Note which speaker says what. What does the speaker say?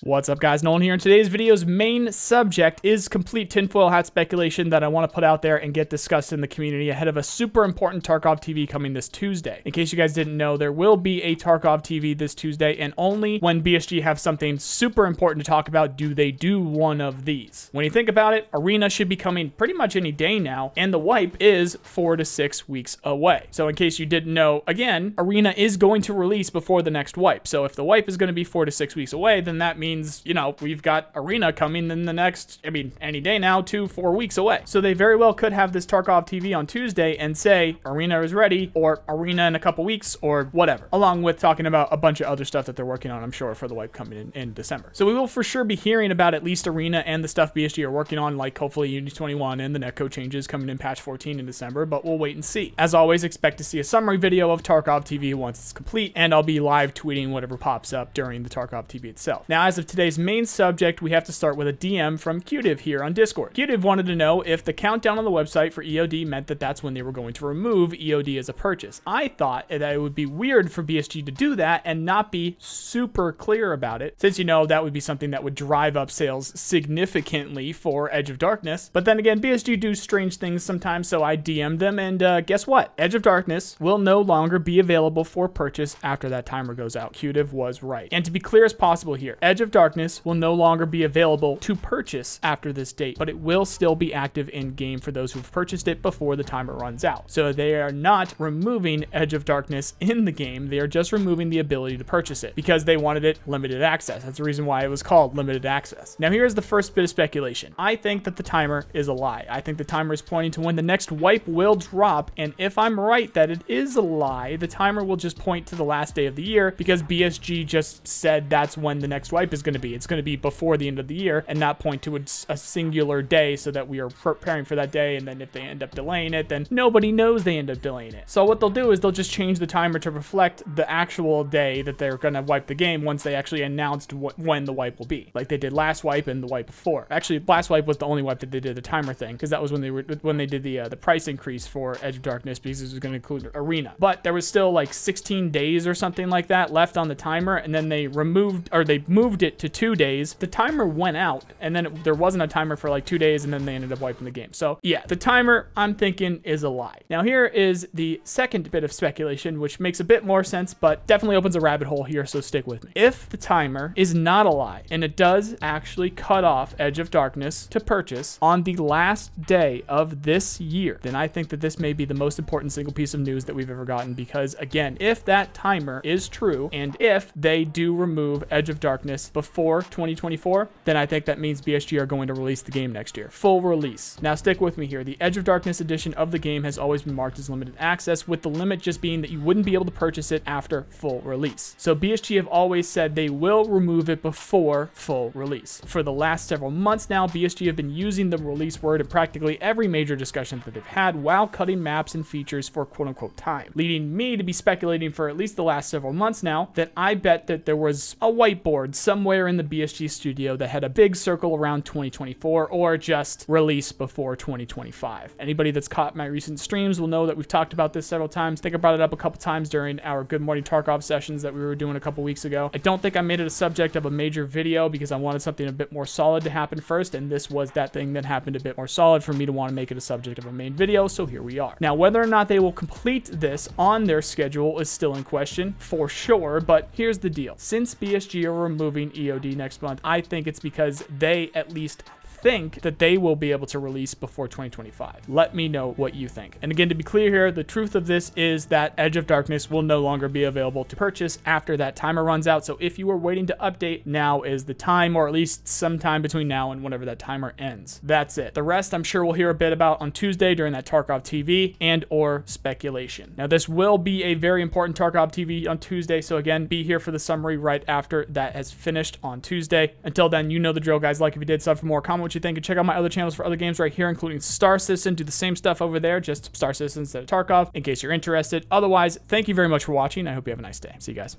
Speaker 1: What's up guys, Nolan here, and today's video's main subject is complete tinfoil hat speculation that I want to put out there and get discussed in the community ahead of a super important Tarkov TV coming this Tuesday. In case you guys didn't know, there will be a Tarkov TV this Tuesday, and only when BSG have something super important to talk about do they do one of these. When you think about it, Arena should be coming pretty much any day now, and the wipe is four to six weeks away. So in case you didn't know, again, Arena is going to release before the next wipe. So if the wipe is going to be four to six weeks away, then that means means, you know, we've got Arena coming in the next, I mean, any day now, two, four weeks away. So they very well could have this Tarkov TV on Tuesday and say Arena is ready or Arena in a couple weeks or whatever, along with talking about a bunch of other stuff that they're working on, I'm sure, for the wipe coming in, in December. So we will for sure be hearing about at least Arena and the stuff BSG are working on, like hopefully Unity 21 and the netcode changes coming in patch 14 in December, but we'll wait and see. As always, expect to see a summary video of Tarkov TV once it's complete, and I'll be live tweeting whatever pops up during the Tarkov TV itself. Now, as of today's main subject, we have to start with a DM from QDiv here on Discord. QDiv wanted to know if the countdown on the website for EOD meant that that's when they were going to remove EOD as a purchase. I thought that it would be weird for BSG to do that and not be super clear about it, since you know that would be something that would drive up sales significantly for Edge of Darkness. But then again, BSG do strange things sometimes, so I DM'd them, and uh, guess what? Edge of Darkness will no longer be available for purchase after that timer goes out. QDiv was right. And to be clear as possible here, Edge of Darkness will no longer be available to purchase after this date, but it will still be active in game for those who've purchased it before the timer runs out. So they are not removing Edge of Darkness in the game, they are just removing the ability to purchase it because they wanted it limited access. That's the reason why it was called limited access. Now here's the first bit of speculation. I think that the timer is a lie. I think the timer is pointing to when the next wipe will drop, and if I'm right that it is a lie, the timer will just point to the last day of the year because BSG just said that's when the next wipe is going to be. It's going to be before the end of the year and not point to a, a singular day so that we are preparing for that day. And then if they end up delaying it, then nobody knows they end up delaying it. So what they'll do is they'll just change the timer to reflect the actual day that they're going to wipe the game once they actually announced when the wipe will be. Like they did last wipe and the wipe before. Actually, last wipe was the only wipe that they did the timer thing because that was when they were when they did the uh, the price increase for Edge of Darkness because it was going to include Arena. But there was still like 16 days or something like that left on the timer, and then they removed or they moved it to two days, the timer went out and then it, there wasn't a timer for like two days and then they ended up wiping the game. So yeah, the timer I'm thinking is a lie. Now here is the second bit of speculation, which makes a bit more sense, but definitely opens a rabbit hole here. So stick with me. If the timer is not a lie and it does actually cut off Edge of Darkness to purchase on the last day of this year, then I think that this may be the most important single piece of news that we've ever gotten because again, if that timer is true and if they do remove Edge of Darkness before 2024, then I think that means BSG are going to release the game next year. Full release. Now stick with me here. The Edge of Darkness edition of the game has always been marked as limited access, with the limit just being that you wouldn't be able to purchase it after full release. So BSG have always said they will remove it before full release. For the last several months now, BSG have been using the release word in practically every major discussion that they've had while cutting maps and features for quote unquote time, leading me to be speculating for at least the last several months now that I bet that there was a whiteboard somewhere in the BSG BSG Studio that had a big circle around 2024 or just release before 2025. Anybody that's caught my recent streams will know that we've talked about this several times. I think I brought it up a couple times during our Good Morning Tarkov sessions that we were doing a couple weeks ago. I don't think I made it a subject of a major video because I wanted something a bit more solid to happen first, and this was that thing that happened a bit more solid for me to want to make it a subject of a main video, so here we are. Now, whether or not they will complete this on their schedule is still in question, for sure, but here's the deal. Since BSG are removing EOD next month, I think it's because they at least think that they will be able to release before 2025. Let me know what you think. And again, to be clear here, the truth of this is that Edge of Darkness will no longer be available to purchase after that timer runs out. So if you are waiting to update, now is the time, or at least sometime between now and whenever that timer ends. That's it. The rest I'm sure we'll hear a bit about on Tuesday during that Tarkov TV and or speculation. Now this will be a very important Tarkov TV on Tuesday. So again, be here for the summary right after that has finished on Tuesday. Until then, you know the drill, guys. Like if you did, sub for more, comment you think, and check out my other channels for other games right here, including Star Citizen. Do the same stuff over there, just Star Citizen instead of Tarkov, in case you're interested. Otherwise, thank you very much for watching. I hope you have a nice day. See you guys.